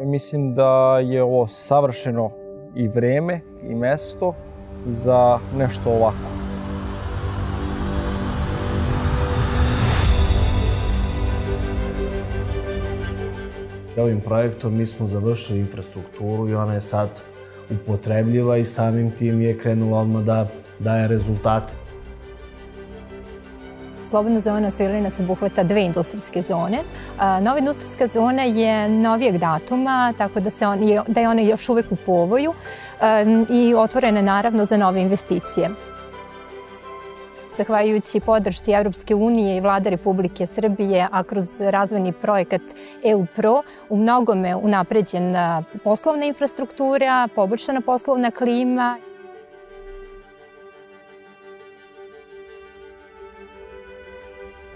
Mislim da je ovo savršeno i vreme i mesto za nešto ovako. Ovim projektom mi smo završili infrastrukturu i ona je sad upotrebljiva i samim tim je krenula odmah da daje rezultate. Slobodna zona Svilinac obuhvata dve industrijske zone. Nova industrijska zona je novijeg datuma, tako da, se on, da je ona još uvek u povoju i otvorena naravno za nove investicije. Zahvaljujući podršci Evropske unije i vlade Republike Srbije, a kroz razvojni projekat EU Pro, u mnogome unapređena poslovna infrastruktura, poboljšana poslovna klima.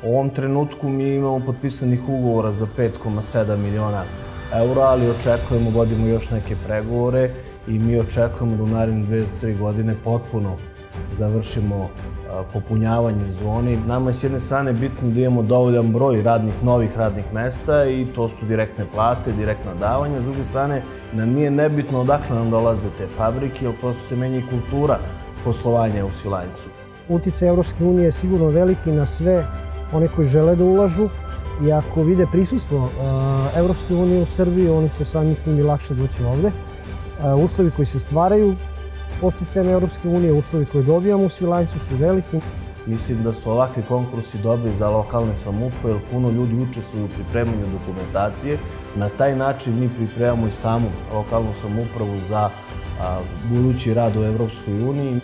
U ovom trenutku mi imamo potpisanih ugovora za 5,7 miliona eura, ali očekujemo, vodimo još neke pregovore i mi očekujemo da u naredne 2-3 godine potpuno završimo popunjavanje zoni. Nama je s jedne strane bitno da imamo dovoljan broj radnih, novih radnih mesta i to su direktne plate, direktna davanja. S druge strane, nam nije nebitno odakle nam dolaze te fabrike, jer prosto se menja i kultura poslovanja u Svilajncu. Uticaj Evropske unije je sigurno veliki na sve one koji žele da ulažu i ako vide prisustvo Evropske unije u Srbiji, oni će samim tim i lakše doći ovde. Uslovi koji se stvaraju posticajem Evropske unije, uslovi koje dobijamo u Svilajncu su veliki. Mislim da su ovakvi konkursi dobri za lokalne samuprave, jer puno ljudi učestvuju u pripremanju dokumentacije. Na taj način mi pripremamo i samu lokalnu samupravu za budući rad u Evropskoj uniji.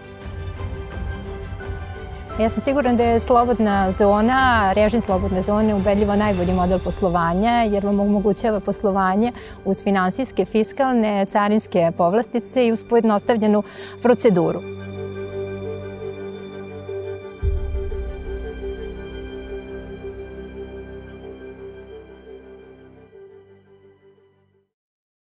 Ja sam siguran da je slobodna zona, režim slobodne zone ubedljivo najbolji model poslovanja jer vam omogućava poslovanje uz finansijske, fiskalne, carinske povlastice i uz pojednostavljenu proceduru.